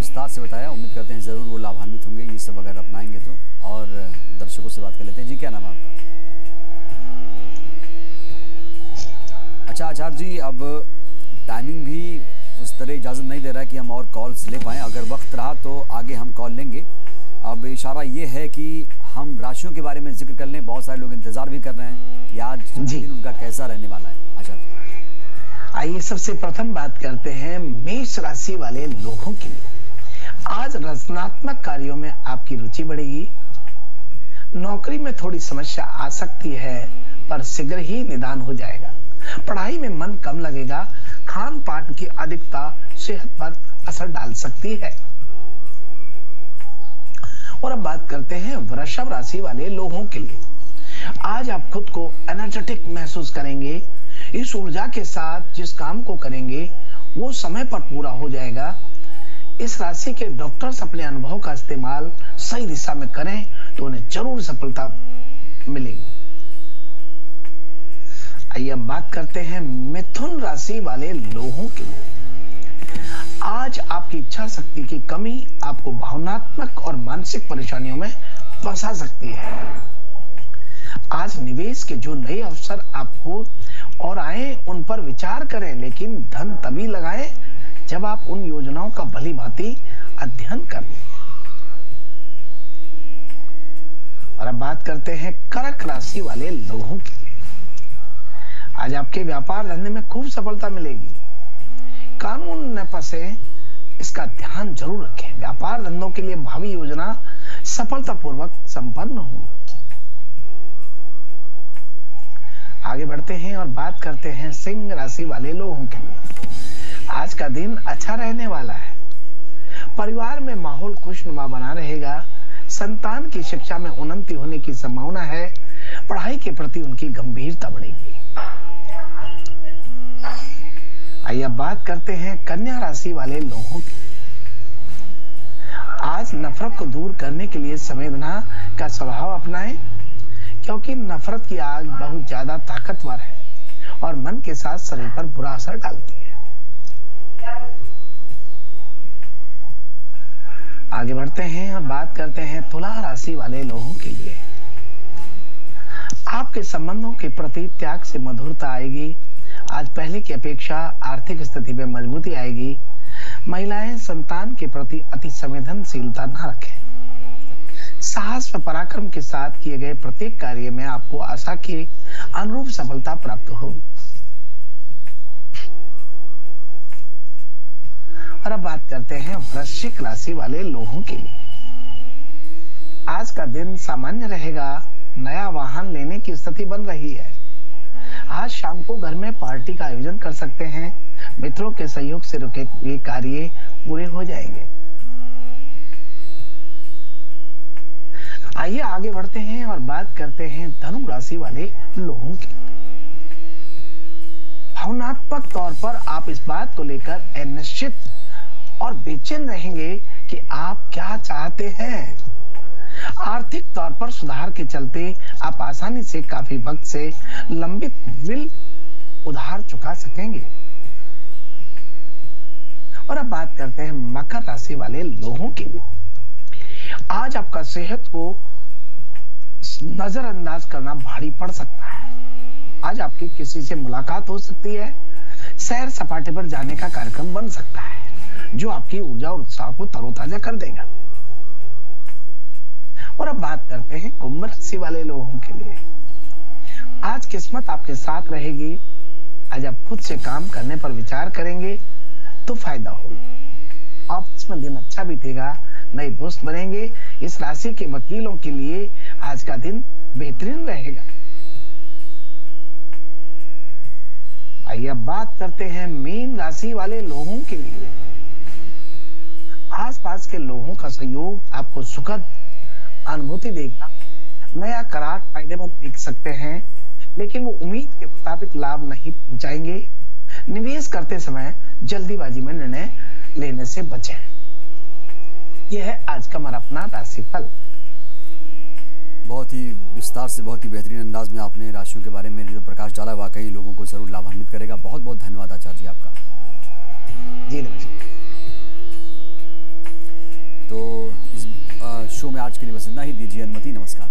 विस्तार से बताया उम्मीद करते हैं ज़रूर वो लाभान्वित होंगे ये सब अगर अपनाएँगे तो। और दर्शकों से बात कर लेते हैं। जी क्या नाम है आपका? अच्छा आचार्य जी अब टाइमिंग भी उस तरह इजाज़त नहीं दे रहा है कि हम और कॉल्स ले पाएँ। अगर वक्त रहा तो आगे हम कॉल लेंगे। अब इशारा ये है कि हम राशियों के बारे में ज़िक्र कर लें। बहुत सारे लोग इंतज़ार भी कर रहे हैं कि आज दिन उनका कैसा रहने वाला है। आचार्य आइए सबसे प्रथम बात करते हैं मेष राशि वाले लोगों के लिए। आज रचनात्मक कार्यों में आपकी रुचि बढ़ेगी। नौकरी में थोड़ी समस्या आ सकती है, पर शीघ्र ही निदान हो जाएगा। पढ़ाई में मन कम लगेगा खान पान की अधिकता सेहत पर असर डाल सकती है। और अब बात करते हैं वृषभ राशि वाले लोगों के लिए। आज आप खुद को एनर्जेटिक महसूस करेंगे। इस ऊर्जा के साथ जिस काम को करेंगे, वो समय पर पूरा हो जाएगा। इस राशि के डॉक्टर्स अपने अनुभव का इस्तेमाल सही दिशा में करें तो उन्हें ज़रूर सफलता मिलेगी। आइए अब बात करते हैं मिथुन राशि वाले लोगों के। आज आपकी इच्छा शक्ति की कमी आपको भावनात्मक और मानसिक परेशानियों में फंसा सकती है। आज निवेश के जो नए अवसर आपको और आए, उन पर विचार करें, लेकिन धन तभी लगाएँ जब आप उन योजनाओं का भली भांति अध्ययन कर और अब बात करते हैं कर्क राशि वाले लोगों के। आज आपके व्यापार धंधे में खूब सफलता मिलेगी। कानून न फंसे इसका ध्यान ज़रूर रखें। व्यापार धंधों के लिए भावी योजना सफलतापूर्वक संपन्न होगी। आगे बढ़ते हैं और बात करते हैं सिंह राशि वाले लोगों के लिए। आज का दिन अच्छा रहने वाला है। परिवार में माहौल खुशनुमा बना रहेगा। संतान की शिक्षा में उन्नति होने की संभावना है। पढ़ाई के प्रति उनकी गंभीरता बढ़ेगी। आइए अब बात करते हैं कन्या राशि वाले लोगों की। आज नफरत को दूर करने के लिए संवेदना का स्वभाव अपनाएँ, क्योंकि नफरत की आग बहुत ज़्यादा ताकतवर है और मन के साथ शरीर पर बुरा असर डालती है। आगे बढ़ते हैं और बात करते हैं तुला राशि वाले लोगों के लिए। आपके संबंधों के प्रति त्याग से मधुरता आएगी। आज पहले की अपेक्षा आर्थिक स्थिति में मजबूती आएगी। महिलाएँ संतान के प्रति अति संवेदनशीलता न रखें। साहस व पराक्रम के साथ किए गए प्रत्येक कार्य में आपको आशा के अनुरूप सफलता प्राप्त होगी। और अब बात करते हैं वृश्चिक राशि वाले लोगों के। लिए आज का दिन सामान्य रहेगा, नया वाहन लेने की स्थिति बन रही है। आज शाम को घर में पार्टी का आयोजन कर सकते हैं। मित्रों के सहयोग से रुके हुए कार्य पूरे हो जाएँगे। आइए आगे बढ़ते हैं और बात करते हैं धनु राशि वाले लोगों की। भावनात्मक तौर पर आप इस बात को लेकर अनिश्चित और बेचैन रहेंगे कि आप क्या चाहते हैं। आर्थिक तौर पर सुधार के चलते आप आसानी से काफ़ी वक्त से लंबित बिल उधार चुका सकेंगे। और अब बात करते हैं मकर राशि वाले लोगों के। आज आपका सेहत को नजरअंदाज करना भारी पड़ सकता है। आज आपकी किसी से मुलाकात हो सकती है। सैर सपाटे पर जाने का कार्यक्रम बन सकता है। जो आपकी ऊर्जा और उत्साह को तरोताजा कर देगा। और अब बात करते हैं कुंभ राशि वाले लोगों के लिए। आज किस्मत आपके साथ रहेगी। आज आप खुद से काम करने पर विचार करेंगे तो फ़ायदा होगा। ऑफ़िस में दिन अच्छा बीतेगा, नए दोस्त बनेंगे। इस राशि के वकीलों के लिए आज का दिन बेहतरीन रहेगा। आइए अब बात करते हैं मीन राशि वाले लोगों के लिए। आसपास के लोगों का सहयोग आपको सुखद अनुभूति देगा नया करार फ़ायदेमंद देख सकते हैं लेकिन वो उम्मीद के मुताबिक लाभ नहीं पहुंचाएँगे। निवेश करते समय जल्दीबाजी में निर्णय लेने से बचें। यह है आज का हमारा अपना राशिफल। बहुत ही विस्तार से बहुत ही बेहतरीन अंदाज में आपने राशियों के बारे में जो प्रकाश डाला वाकई लोगों को ज़रूर लाभान्वित करेगा। बहुत बहुत धन्यवाद आचार्य जी आपका। जी नमस्कार। में आज के लिए बस इतना ही। दीजिए अनुमति। नमस्कार।